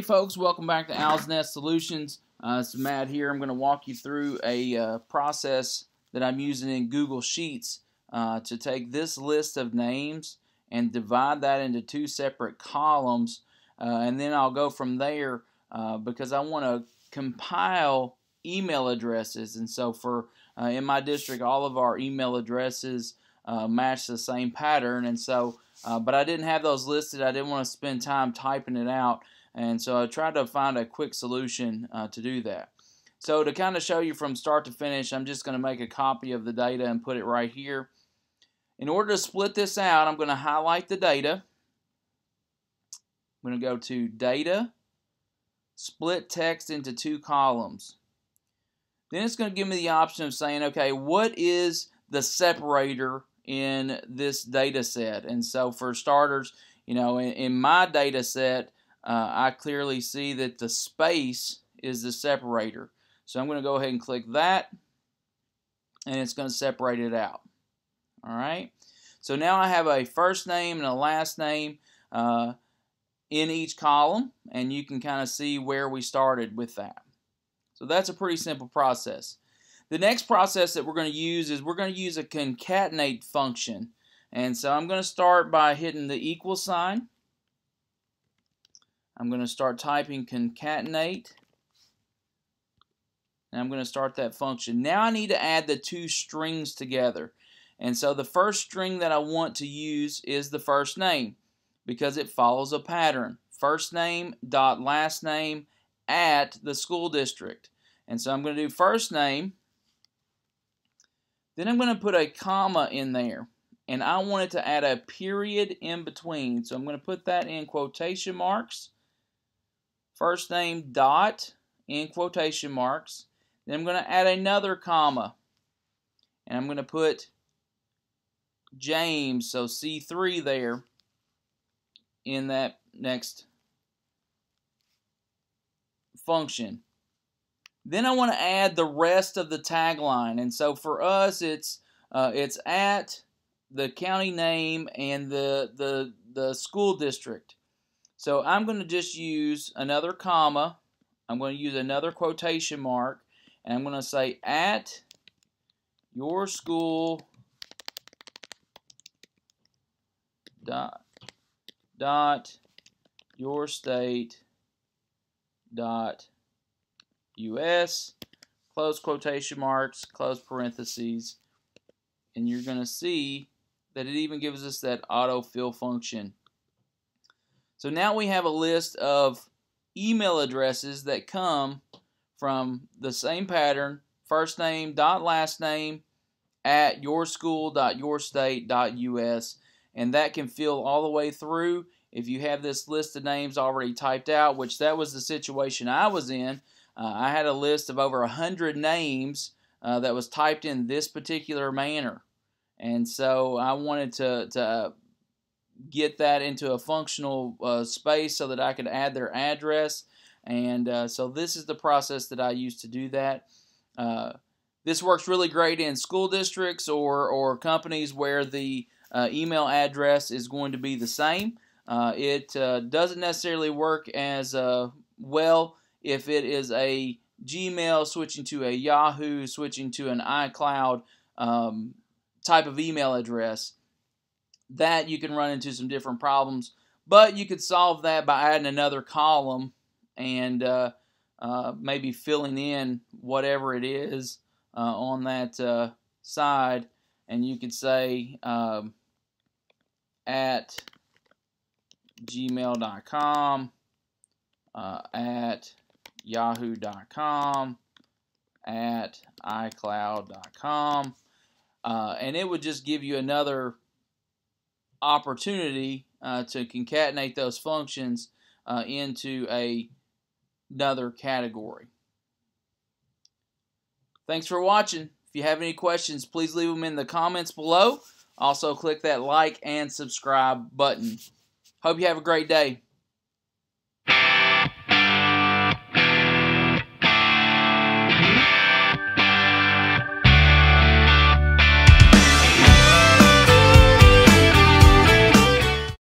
folks, welcome back to Owl's Nest Solutions. Uh, it's Matt here. I'm going to walk you through a uh, process that I'm using in Google Sheets uh, to take this list of names and divide that into two separate columns. Uh, and then I'll go from there uh, because I want to compile email addresses. And so for uh, in my district, all of our email addresses match the same pattern. And so, but I didn't have those listed. I didn't want to spend time typing it out. And so I tried to find a quick solution uh, to do that. So to kind of show you from start to finish, I'm just going to make a copy of the data and put it right here. In order to split this out, I'm going to highlight the data. I'm going to go to Data, Split Text into two columns. Then it's going to give me the option of saying, okay, what is the separator in this data set? And so for starters, you know, in, in my data set, uh, I clearly see that the space is the separator. So I'm going to go ahead and click that and it's going to separate it out. All right. So now I have a first name and a last name uh, in each column and you can kind of see where we started with that. So that's a pretty simple process. The next process that we're going to use is we're going to use a concatenate function. And so I'm going to start by hitting the equal sign I'm going to start typing concatenate. And I'm going to start that function. Now I need to add the two strings together. And so the first string that I want to use is the first name because it follows a pattern. First name dot last name at the school district. And so I'm going to do first name. Then I'm going to put a comma in there. And I want it to add a period in between. So I'm going to put that in quotation marks first name dot in quotation marks. Then I'm going to add another comma. And I'm going to put James, so C3 there in that next function. Then I want to add the rest of the tagline. And so for us, it's uh, it's at the county name and the, the, the school district. So I'm going to just use another comma. I'm going to use another quotation mark. And I'm going to say at your school dot dot your state dot us close quotation marks close parentheses and you're going to see that it even gives us that autofill function so now we have a list of email addresses that come from the same pattern, first name dot last name at yourschool.yourstate.us and that can fill all the way through if you have this list of names already typed out, which that was the situation I was in. Uh, I had a list of over 100 names uh, that was typed in this particular manner. And so I wanted to, to get that into a functional uh, space so that I could add their address. And uh, so this is the process that I use to do that. Uh, this works really great in school districts or, or companies where the uh, email address is going to be the same. Uh, it uh, doesn't necessarily work as well if it is a Gmail switching to a Yahoo, switching to an iCloud um, type of email address that you can run into some different problems. But you could solve that by adding another column and uh, uh, maybe filling in whatever it is uh, on that uh, side. And you could say um, at gmail.com, uh, at yahoo.com, at icloud.com. Uh, and it would just give you another opportunity uh, to concatenate those functions uh, into a, another category. Thanks for watching. If you have any questions, please leave them in the comments below. Also, click that like and subscribe button. Hope you have a great day.